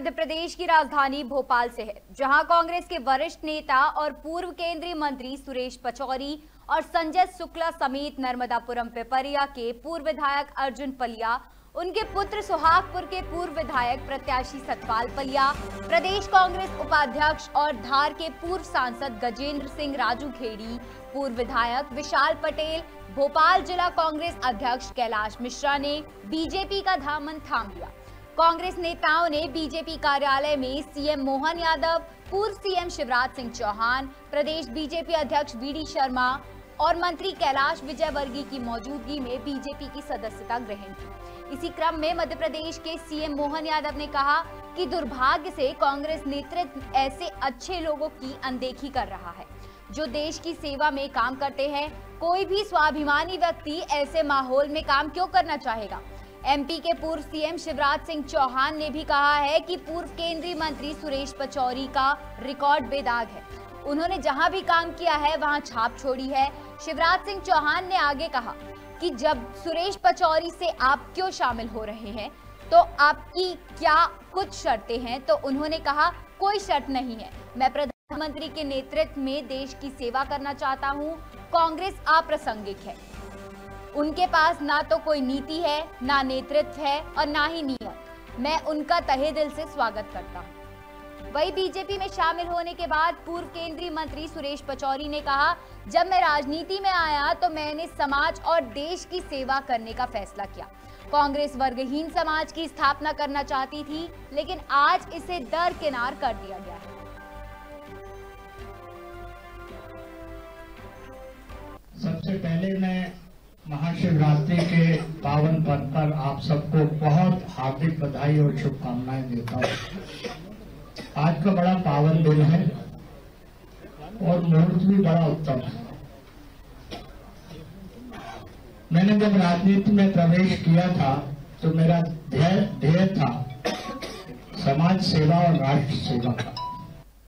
मध्य प्रदेश की राजधानी भोपाल से है, जहाँ कांग्रेस के वरिष्ठ नेता और पूर्व केंद्रीय मंत्री सुरेश पचौरी और संजय शुक्ला समेत नर्मदापुरम पिपरिया के पूर्व विधायक अर्जुन पलिया, उनके पुत्र सुहागपुर के पूर्व विधायक प्रत्याशी सतपाल पलिया, प्रदेश कांग्रेस उपाध्यक्ष और धार के पूर्व सांसद गजेंद्र सिंह राजू खेड़ी, पूर्व विधायक विशाल पटेल, भोपाल जिला कांग्रेस अध्यक्ष कैलाश मिश्रा ने बीजेपी का धामन थाम लिया। कांग्रेस नेताओं ने बीजेपी कार्यालय में सीएम मोहन यादव, पूर्व सीएम शिवराज सिंह चौहान, प्रदेश बीजेपी अध्यक्ष वीडी शर्मा और मंत्री कैलाश विजयवर्गीय की मौजूदगी में बीजेपी की सदस्यता ग्रहण की। इसी क्रम में मध्य प्रदेश के सीएम मोहन यादव ने कहा कि दुर्भाग्य से कांग्रेस नेतृत्व ऐसे अच्छे लोगों की अनदेखी कर रहा है, जो देश की सेवा में काम करते हैं। कोई भी स्वाभिमानी व्यक्ति ऐसे माहौल में काम क्यों करना चाहेगा? एमपी के पूर्व सीएम शिवराज सिंह चौहान ने भी कहा है कि पूर्व केंद्रीय मंत्री सुरेश पचौरी का रिकॉर्ड बेदाग है। उन्होंने जहाँ भी काम किया है, वहाँ छाप छोड़ी है। शिवराज सिंह चौहान ने आगे कहा कि जब सुरेश पचौरी से आप क्यों शामिल हो रहे हैं तो आपकी क्या कुछ शर्तें हैं? तो उन्होंने कहा, कोई शर्त नहीं है। मैं प्रधानमंत्री के नेतृत्व में देश की सेवा करना चाहता हूँ। कांग्रेस अप्रासंगिक है। उनके पास ना तो कोई नीति है, ना नेतृत्व है और ना ही नियत मैं उनका तहे दिल से स्वागत करता हूँ। वही बीजेपी में शामिल होने के बाद पूर्व केंद्रीय मंत्री सुरेश पचौरी ने कहा, जब मैं राजनीति में आया तो मैंने समाज और देश की सेवा करने का फैसला किया। कांग्रेस वर्गहीन समाज की स्थापना करना चाहती थी, लेकिन आज इसे दरकिनार कर दिया गया है। सबसे पहले मैं महाशिवरात्रि के पावन पर्व पर आप सबको बहुत हार्दिक बधाई और शुभकामनाएँ देता हूँ। आज का बड़ा पावन दिन है और मुहूर्त भी बड़ा उत्तम है। मैंने जब राजनीति में प्रवेश किया था तो मेरा ध्येय ध्येय था समाज सेवा और राष्ट्र सेवा का।